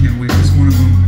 Can't wait. was one of them.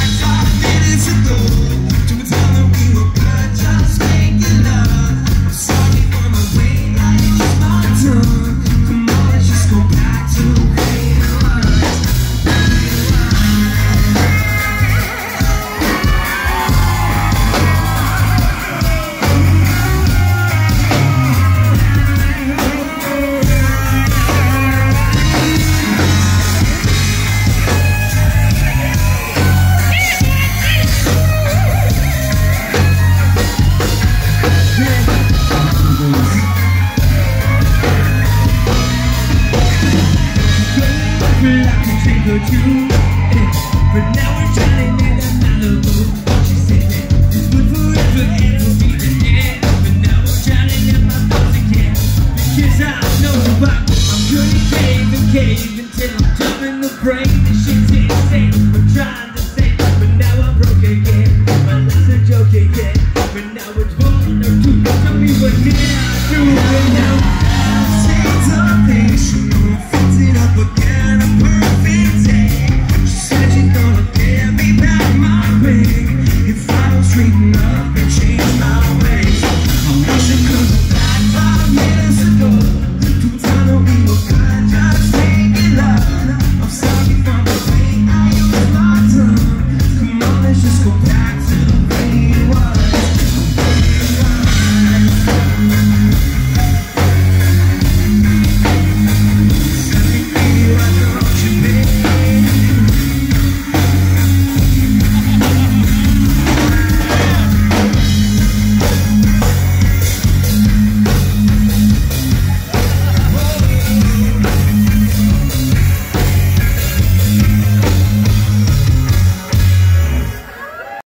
drowning